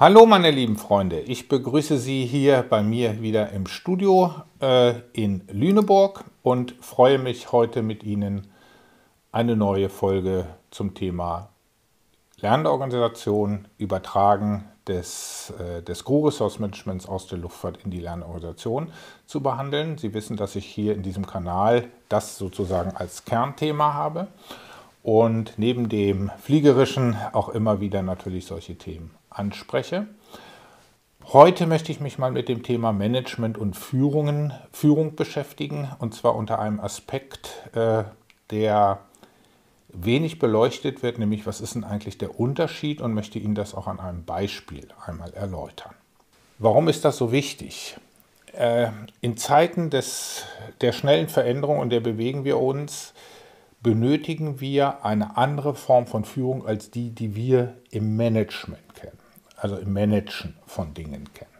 Hallo meine lieben Freunde, ich begrüße Sie hier bei mir wieder im Studio äh, in Lüneburg und freue mich heute mit Ihnen eine neue Folge zum Thema Lernorganisation, Übertragen des, äh, des Crew-Resource-Managements aus der Luftfahrt in die Lernorganisation zu behandeln. Sie wissen, dass ich hier in diesem Kanal das sozusagen als Kernthema habe und neben dem Fliegerischen auch immer wieder natürlich solche Themen anspreche. Heute möchte ich mich mal mit dem Thema Management und Führungen, Führung beschäftigen und zwar unter einem Aspekt, äh, der wenig beleuchtet wird, nämlich was ist denn eigentlich der Unterschied und möchte Ihnen das auch an einem Beispiel einmal erläutern. Warum ist das so wichtig? Äh, in Zeiten des, der schnellen Veränderung und der bewegen wir uns, benötigen wir eine andere Form von Führung als die, die wir im Management kennen, also im Managen von Dingen kennen.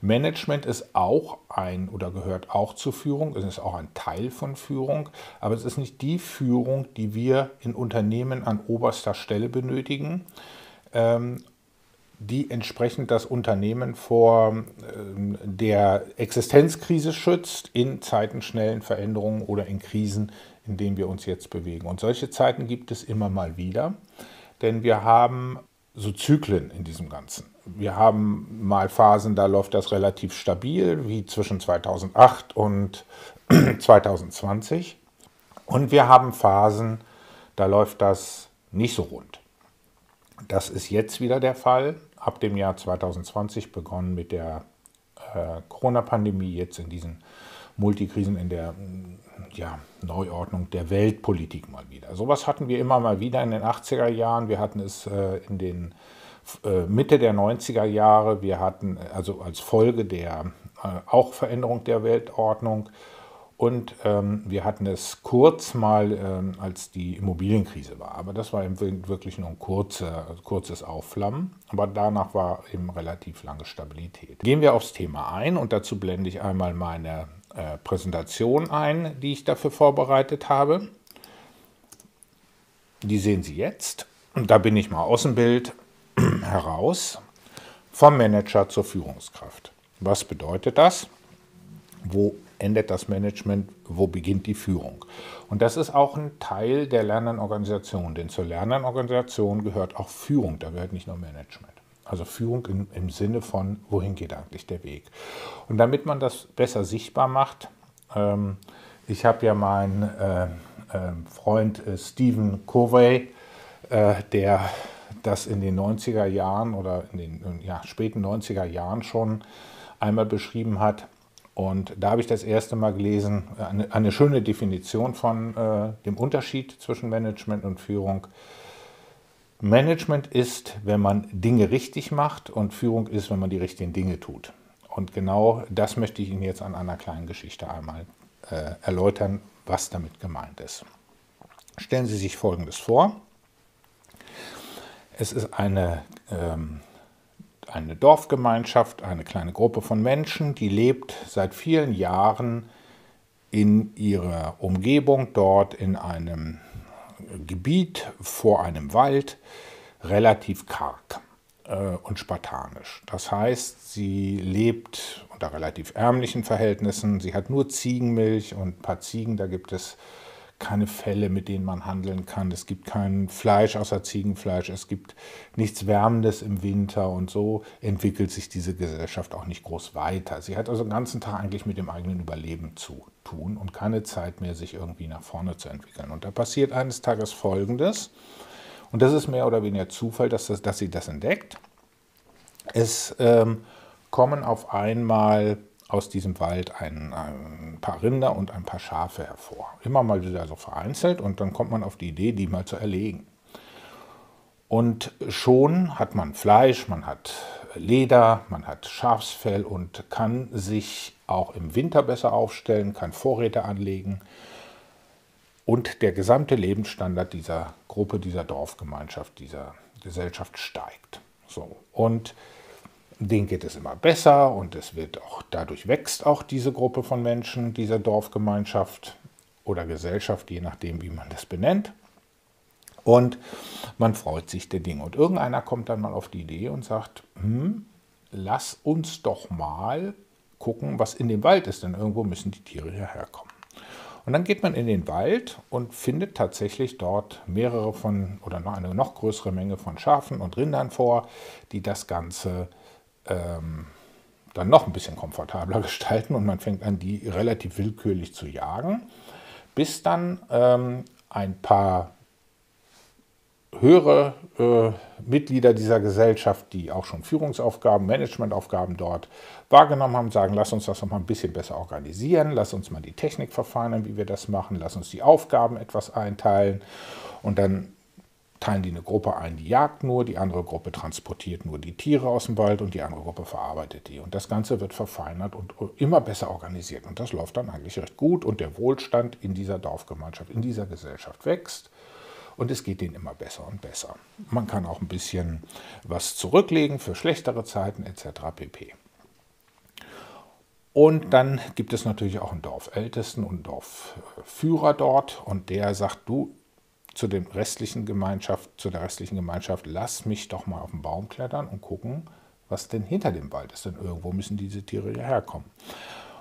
Management ist auch ein oder gehört auch zur Führung, es ist auch ein Teil von Führung, aber es ist nicht die Führung, die wir in Unternehmen an oberster Stelle benötigen, ähm, die entsprechend das Unternehmen vor ähm, der Existenzkrise schützt, in Zeiten schnellen Veränderungen oder in Krisen, in denen wir uns jetzt bewegen. Und solche Zeiten gibt es immer mal wieder, denn wir haben so Zyklen in diesem Ganzen. Wir haben mal Phasen, da läuft das relativ stabil, wie zwischen 2008 und 2020. Und wir haben Phasen, da läuft das nicht so rund. Das ist jetzt wieder der Fall. Ab dem Jahr 2020 begonnen mit der äh, Corona-Pandemie, jetzt in diesen Multikrisen, in der ja, Neuordnung der Weltpolitik mal wieder. Sowas hatten wir immer mal wieder in den 80er Jahren. Wir hatten es äh, in den äh, Mitte der 90er Jahre. Wir hatten also als Folge der äh, auch Veränderung der Weltordnung. Und ähm, wir hatten es kurz mal, ähm, als die Immobilienkrise war. Aber das war eben wirklich nur ein kurze, kurzes Aufflammen. Aber danach war eben relativ lange Stabilität. Gehen wir aufs Thema ein und dazu blende ich einmal meine äh, Präsentation ein, die ich dafür vorbereitet habe. Die sehen Sie jetzt. Und da bin ich mal aus dem Bild heraus. Vom Manager zur Führungskraft. Was bedeutet das? Wo endet das Management? Wo beginnt die Führung? Und das ist auch ein Teil der Lernernorganisation, denn zur Lernernorganisation gehört auch Führung, da gehört nicht nur Management. Also Führung im, im Sinne von, wohin geht eigentlich der Weg. Und damit man das besser sichtbar macht, ähm, ich habe ja meinen äh, äh, Freund äh, Stephen Covey, äh, der das in den 90er Jahren oder in den ja, späten 90er Jahren schon einmal beschrieben hat. Und da habe ich das erste Mal gelesen, eine, eine schöne Definition von äh, dem Unterschied zwischen Management und Führung. Management ist, wenn man Dinge richtig macht und Führung ist, wenn man die richtigen Dinge tut. Und genau das möchte ich Ihnen jetzt an einer kleinen Geschichte einmal äh, erläutern, was damit gemeint ist. Stellen Sie sich Folgendes vor. Es ist eine, ähm, eine Dorfgemeinschaft, eine kleine Gruppe von Menschen, die lebt seit vielen Jahren in ihrer Umgebung, dort in einem Gebiet vor einem Wald relativ karg äh, und spartanisch. Das heißt, sie lebt unter relativ ärmlichen Verhältnissen. Sie hat nur Ziegenmilch und ein paar Ziegen. Da gibt es keine Fälle, mit denen man handeln kann. Es gibt kein Fleisch außer Ziegenfleisch. Es gibt nichts Wärmendes im Winter und so entwickelt sich diese Gesellschaft auch nicht groß weiter. Sie hat also den ganzen Tag eigentlich mit dem eigenen Überleben zu tun und keine Zeit mehr, sich irgendwie nach vorne zu entwickeln. Und da passiert eines Tages Folgendes. Und das ist mehr oder weniger Zufall, dass, das, dass sie das entdeckt. Es ähm, kommen auf einmal aus diesem Wald ein, ein, paar Rinder und ein paar Schafe hervor. Immer mal wieder so vereinzelt und dann kommt man auf die Idee, die mal zu erlegen. Und schon hat man Fleisch, man hat Leder, man hat Schafsfell und kann sich auch im Winter besser aufstellen, kann Vorräte anlegen. Und der gesamte Lebensstandard dieser Gruppe, dieser Dorfgemeinschaft, dieser Gesellschaft steigt. So. Und denen geht es immer besser und es wird auch, dadurch wächst auch diese Gruppe von Menschen, dieser Dorfgemeinschaft oder Gesellschaft, je nachdem, wie man das benennt. Und Man freut sich der Dinge. Und irgendeiner kommt dann mal auf die Idee und sagt, hm, lass uns doch mal gucken, was in dem Wald ist, denn irgendwo müssen die Tiere hierher kommen. Und dann geht man in den Wald und findet tatsächlich dort mehrere von oder noch eine noch größere Menge von Schafen und Rindern vor, die das Ganze ähm, dann noch ein bisschen komfortabler gestalten und man fängt an, die relativ willkürlich zu jagen, bis dann ähm, ein paar höhere äh, Mitglieder dieser Gesellschaft, die auch schon Führungsaufgaben, Managementaufgaben dort wahrgenommen haben, sagen, lass uns das noch mal ein bisschen besser organisieren, lass uns mal die Technik verfeinern, wie wir das machen, lass uns die Aufgaben etwas einteilen und dann teilen die eine Gruppe ein, die jagt nur, die andere Gruppe transportiert nur die Tiere aus dem Wald und die andere Gruppe verarbeitet die. Und das Ganze wird verfeinert und immer besser organisiert. Und das läuft dann eigentlich recht gut und der Wohlstand in dieser Dorfgemeinschaft, in dieser Gesellschaft wächst und es geht denen immer besser und besser. Man kann auch ein bisschen was zurücklegen für schlechtere Zeiten etc. pp. Und dann gibt es natürlich auch einen Dorfältesten und einen Dorfführer dort und der sagt, du zu, dem restlichen Gemeinschaft, zu der restlichen Gemeinschaft, lass mich doch mal auf den Baum klettern und gucken, was denn hinter dem Wald ist. Denn irgendwo müssen diese Tiere ja herkommen.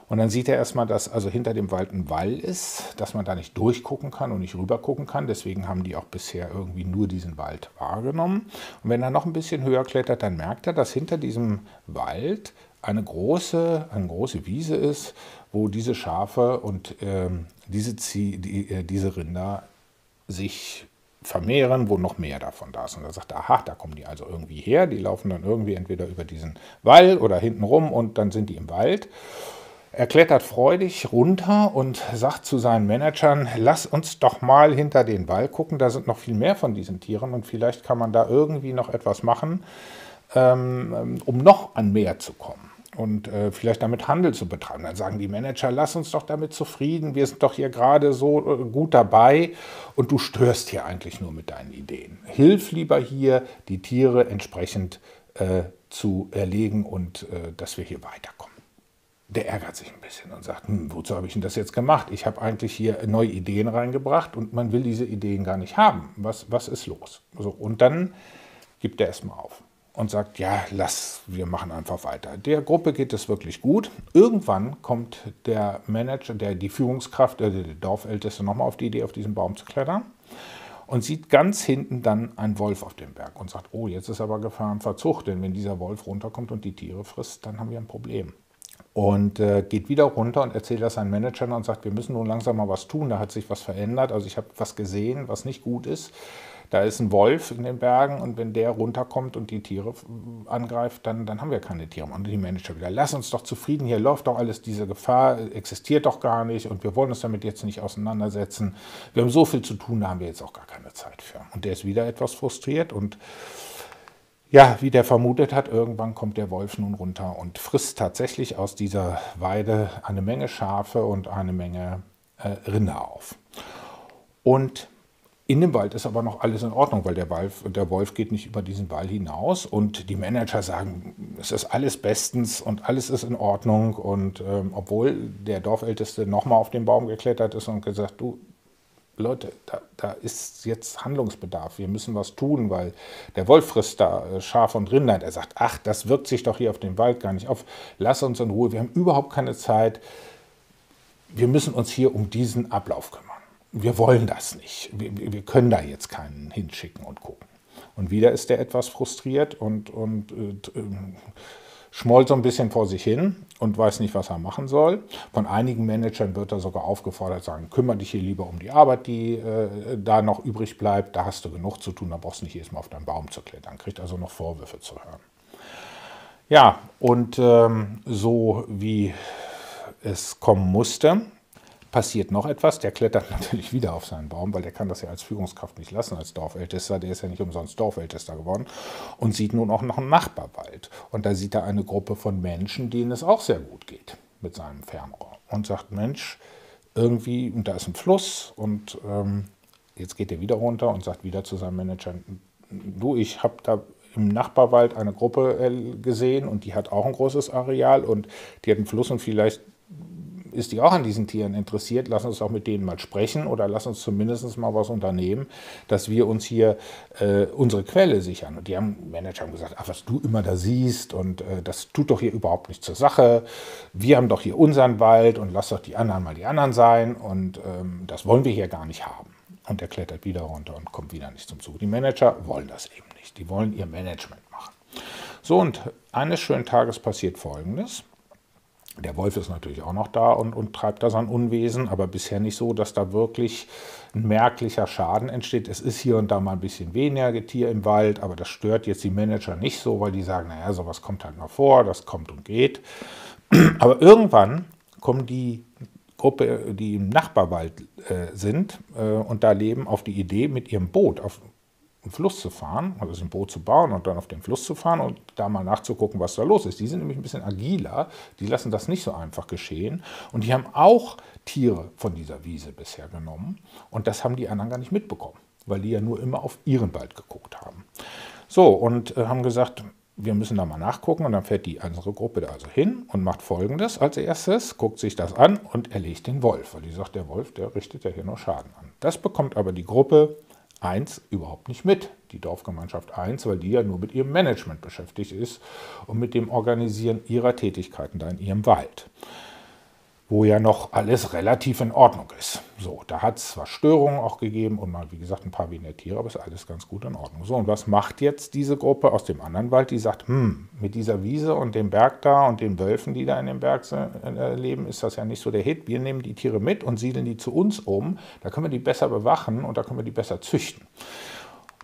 Und dann sieht er erstmal, dass also hinter dem Wald ein Wall ist, dass man da nicht durchgucken kann und nicht rüber gucken kann. Deswegen haben die auch bisher irgendwie nur diesen Wald wahrgenommen. Und wenn er noch ein bisschen höher klettert, dann merkt er, dass hinter diesem Wald eine große, eine große Wiese ist, wo diese Schafe und ähm, diese, die, äh, diese Rinder sich vermehren, wo noch mehr davon da ist. Und er sagt, aha, da kommen die also irgendwie her. Die laufen dann irgendwie entweder über diesen Wall oder hinten rum und dann sind die im Wald. Er klettert freudig runter und sagt zu seinen Managern, lass uns doch mal hinter den Wall gucken, da sind noch viel mehr von diesen Tieren und vielleicht kann man da irgendwie noch etwas machen, ähm, um noch an mehr zu kommen und äh, vielleicht damit Handel zu betreiben. Dann sagen die Manager, lass uns doch damit zufrieden, wir sind doch hier gerade so äh, gut dabei und du störst hier eigentlich nur mit deinen Ideen. Hilf lieber hier, die Tiere entsprechend äh, zu erlegen und äh, dass wir hier weiterkommen der ärgert sich ein bisschen und sagt, hm, wozu habe ich denn das jetzt gemacht? Ich habe eigentlich hier neue Ideen reingebracht und man will diese Ideen gar nicht haben. Was, was ist los? So, und dann gibt er erstmal auf und sagt, ja, lass, wir machen einfach weiter. Der Gruppe geht es wirklich gut. Irgendwann kommt der Manager, der die Führungskraft, der, der Dorfälteste nochmal auf die Idee, auf diesen Baum zu klettern und sieht ganz hinten dann einen Wolf auf dem Berg und sagt, oh, jetzt ist aber Gefahr im Verzug, denn wenn dieser Wolf runterkommt und die Tiere frisst, dann haben wir ein Problem und äh, geht wieder runter und erzählt das seinen Managern und sagt, wir müssen nun langsam mal was tun, da hat sich was verändert, also ich habe was gesehen, was nicht gut ist. Da ist ein Wolf in den Bergen und wenn der runterkommt und die Tiere angreift, dann, dann haben wir keine Tiere. Und die Manager wieder, lass uns doch zufrieden, hier läuft doch alles, diese Gefahr existiert doch gar nicht und wir wollen uns damit jetzt nicht auseinandersetzen. Wir haben so viel zu tun, da haben wir jetzt auch gar keine Zeit für. Und der ist wieder etwas frustriert und ja, wie der vermutet hat, irgendwann kommt der Wolf nun runter und frisst tatsächlich aus dieser Weide eine Menge Schafe und eine Menge äh, Rinder auf. Und in dem Wald ist aber noch alles in Ordnung, weil der Wolf, der Wolf geht nicht über diesen Wall hinaus und die Manager sagen, es ist alles bestens und alles ist in Ordnung. Und ähm, obwohl der Dorfälteste nochmal auf den Baum geklettert ist und gesagt, du, Leute, da, da, ist jetzt Handlungsbedarf. Wir müssen was tun, weil der Wolf frisst da äh, Schafe und Rinder. Er sagt, ach, das wirkt sich doch hier auf den Wald gar nicht auf. Lass uns in Ruhe. Wir haben überhaupt keine Zeit. Wir müssen uns hier um diesen Ablauf kümmern. Wir wollen das nicht. Wir, wir können da jetzt keinen hinschicken und gucken. Und wieder ist er etwas frustriert und, und äh, schmollt so ein bisschen vor sich hin und weiß nicht, was er machen soll. Von einigen Managern wird er sogar aufgefordert, sagen, kümmere dich hier lieber um die Arbeit, die äh, da noch übrig bleibt. Da hast du genug zu tun, da brauchst du nicht jedes Mal auf deinen Baum zu klettern. Kriegt also noch Vorwürfe zu hören. Ja, und ähm, so wie es kommen musste, passiert noch etwas. Der klettert natürlich wieder auf seinen Baum, weil der kann das ja als Führungskraft nicht lassen, als Dorfältester. Der ist ja nicht umsonst Dorfältester geworden und sieht nun auch noch einen Nachbarwald. Und da sieht er eine Gruppe von Menschen, denen es auch sehr gut geht mit seinem Fernrohr. Und sagt, Mensch, irgendwie, und da ist ein Fluss und ähm, jetzt geht er wieder runter und sagt wieder zu seinem Manager, du, ich habe da im Nachbarwald eine Gruppe äh, gesehen und die hat auch ein großes Areal und die hat einen Fluss und vielleicht ist die auch an diesen Tieren interessiert, lass uns auch mit denen mal sprechen oder lass uns zumindest mal was unternehmen, dass wir uns hier äh, unsere Quelle sichern. Und die haben, Manager haben gesagt, ach, was du immer da siehst und äh, das tut doch hier überhaupt nichts zur Sache. Wir haben doch hier unseren Wald und lass doch die anderen mal die anderen sein und ähm, das wollen wir hier gar nicht haben. Und er klettert wieder runter und kommt wieder nicht zum Zug. Die Manager wollen das eben nicht. Die wollen ihr Management machen. So, und eines schönen Tages passiert Folgendes. Der Wolf ist natürlich auch noch da und, und treibt da sein Unwesen, aber bisher nicht so, dass da wirklich ein merklicher Schaden entsteht. Es ist hier und da mal ein bisschen weniger Getier im Wald, aber das stört jetzt die Manager nicht so, weil die sagen, naja, sowas kommt halt mal vor, das kommt und geht. Aber irgendwann kommen die Gruppe, die im Nachbarwald äh, sind äh, und da leben, auf die Idee, mit ihrem Boot auf einen Fluss zu fahren, also ein Boot zu bauen und dann auf den Fluss zu fahren und da mal nachzugucken, was da los ist. Die sind nämlich ein bisschen agiler, die lassen das nicht so einfach geschehen und die haben auch Tiere von dieser Wiese bisher genommen und das haben die anderen gar nicht mitbekommen, weil die ja nur immer auf ihren Wald geguckt haben. So, und äh, haben gesagt, wir müssen da mal nachgucken und dann fährt die andere Gruppe da also hin und macht folgendes als erstes, guckt sich das an und erlegt den Wolf, weil die sagt, der Wolf, der richtet ja hier nur Schaden an. Das bekommt aber die Gruppe 1 überhaupt nicht mit, die Dorfgemeinschaft 1, weil die ja nur mit ihrem Management beschäftigt ist und mit dem Organisieren ihrer Tätigkeiten da in ihrem Wald wo ja noch alles relativ in Ordnung ist. So, da hat es zwar Störungen auch gegeben und mal, wie gesagt, ein paar weniger Tiere, aber ist alles ganz gut in Ordnung. So, und was macht jetzt diese Gruppe aus dem anderen Wald? Die sagt, hm, mit dieser Wiese und dem Berg da und den Wölfen, die da in dem Berg äh, leben, ist das ja nicht so der Hit. Wir nehmen die Tiere mit und siedeln die zu uns um. Da können wir die besser bewachen und da können wir die besser züchten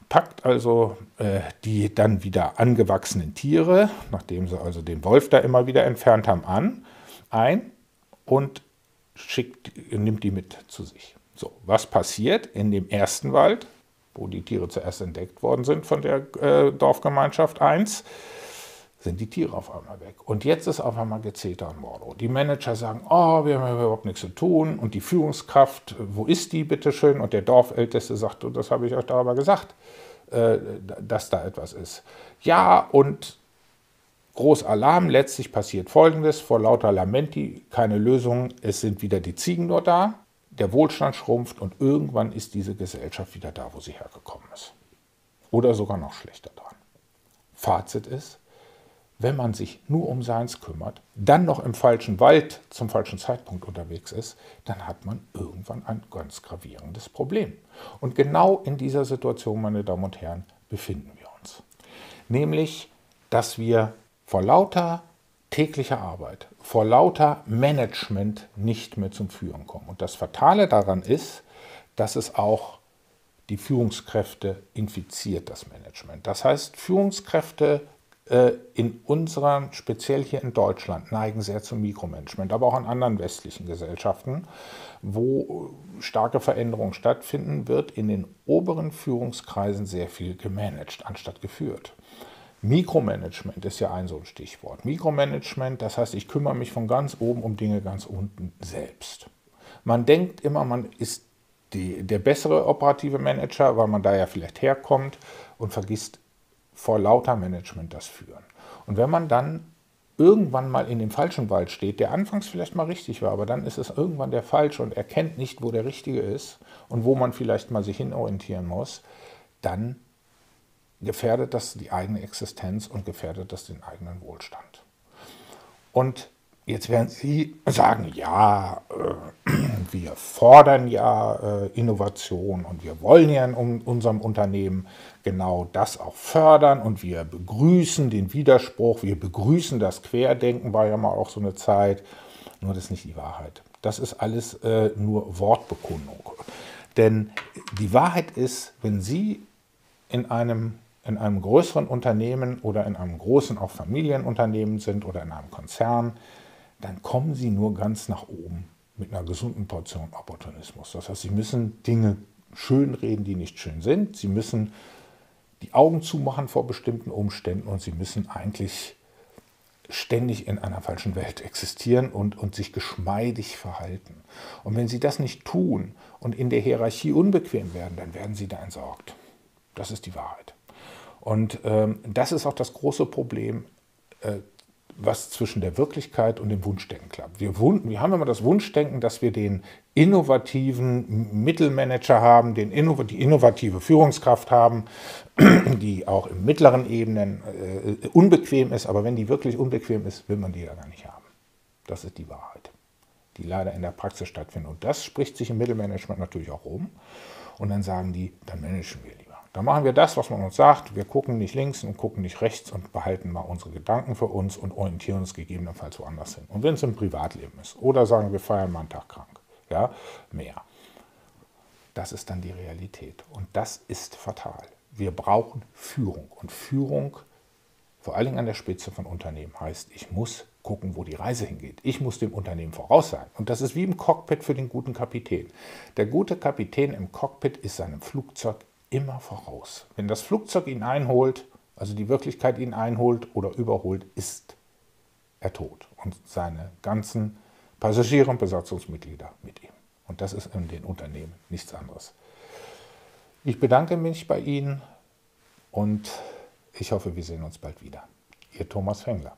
packt also äh, die dann wieder angewachsenen Tiere, nachdem sie also den Wolf da immer wieder entfernt haben, an, ein und schickt, nimmt die mit zu sich. So, was passiert in dem ersten Wald, wo die Tiere zuerst entdeckt worden sind von der äh, Dorfgemeinschaft 1, sind die Tiere auf einmal weg. Und jetzt ist auf einmal Gezeter und Mordo. Die Manager sagen, oh, wir haben überhaupt nichts zu tun. Und die Führungskraft, wo ist die bitteschön? Und der Dorfälteste sagt, das habe ich euch da aber gesagt, äh, dass da etwas ist. Ja, und Groß Alarm, letztlich passiert Folgendes, vor lauter Lamenti keine Lösung, es sind wieder die Ziegen nur da, der Wohlstand schrumpft und irgendwann ist diese Gesellschaft wieder da, wo sie hergekommen ist. Oder sogar noch schlechter dran. Fazit ist, wenn man sich nur um seins kümmert, dann noch im falschen Wald zum falschen Zeitpunkt unterwegs ist, dann hat man irgendwann ein ganz gravierendes Problem. Und genau in dieser Situation, meine Damen und Herren, befinden wir uns. Nämlich, dass wir vor lauter täglicher Arbeit, vor lauter Management nicht mehr zum Führen kommen. Und das Fatale daran ist, dass es auch die Führungskräfte infiziert, das Management. Das heißt, Führungskräfte äh, in unserer, speziell hier in Deutschland, neigen sehr zum Mikromanagement, aber auch in anderen westlichen Gesellschaften, wo starke Veränderungen stattfinden, wird in den oberen Führungskreisen sehr viel gemanagt, anstatt geführt. Mikromanagement ist ja ein so ein Stichwort. Mikromanagement, das heißt, ich kümmere mich von ganz oben um Dinge ganz unten selbst. Man denkt immer, man ist die, der bessere operative Manager, weil man da ja vielleicht herkommt und vergisst vor lauter Management das Führen. Und wenn man dann irgendwann mal in dem falschen Wald steht, der anfangs vielleicht mal richtig war, aber dann ist es irgendwann der falsche und erkennt nicht, wo der richtige ist und wo man vielleicht mal sich hinorientieren muss, dann gefährdet das die eigene Existenz und gefährdet das den eigenen Wohlstand. Und jetzt werden Sie sagen, ja, äh, wir fordern ja äh, Innovation und wir wollen ja in unserem Unternehmen genau das auch fördern und wir begrüßen den Widerspruch, wir begrüßen das Querdenken, war ja mal auch so eine Zeit. Nur das ist nicht die Wahrheit. Das ist alles äh, nur Wortbekundung. Denn die Wahrheit ist, wenn Sie in einem in einem größeren Unternehmen oder in einem großen auch Familienunternehmen sind oder in einem Konzern, dann kommen sie nur ganz nach oben mit einer gesunden Portion Opportunismus. Das heißt, sie müssen Dinge schönreden, die nicht schön sind. Sie müssen die Augen zumachen vor bestimmten Umständen und sie müssen eigentlich ständig in einer falschen Welt existieren und, und sich geschmeidig verhalten. Und wenn sie das nicht tun und in der Hierarchie unbequem werden, dann werden sie da entsorgt. Das ist die Wahrheit. Und ähm, das ist auch das große Problem, äh, was zwischen der Wirklichkeit und dem Wunschdenken klappt. Wir, wir, haben immer das Wunschdenken, dass wir den innovativen Mittelmanager haben, den innov die innovative Führungskraft haben, die auch in mittleren Ebenen äh, unbequem ist. Aber wenn die wirklich unbequem ist, will man die ja gar nicht haben. Das ist die Wahrheit, die leider in der Praxis stattfindet. Und das spricht sich im Mittelmanagement natürlich auch um. Und dann sagen die, dann managen wir lieber. Dann machen wir das, was man uns sagt. Wir gucken nicht links und gucken nicht rechts und behalten mal unsere Gedanken für uns und orientieren uns gegebenenfalls woanders hin. Und wenn es im Privatleben ist oder sagen wir feiern mal einen Tag krank, ja, mehr. Das ist dann die Realität. Und das ist fatal. Wir brauchen Führung. Und Führung, vor allen Dingen an der Spitze von Unternehmen, heißt, ich muss gucken, wo die Reise hingeht. Ich muss dem Unternehmen voraus sein. Und das ist wie im Cockpit für den guten Kapitän. Der gute Kapitän im Cockpit ist seinem Flugzeug immer voraus. Wenn das Flugzeug ihn einholt, also die Wirklichkeit ihn einholt oder überholt, ist er tot und seine ganzen Passagiere und Besatzungsmitglieder mit ihm. Und das ist in den Unternehmen nichts anderes. Ich bedanke mich bei Ihnen und ich hoffe, wir sehen uns bald wieder. Ihr Thomas Fengler.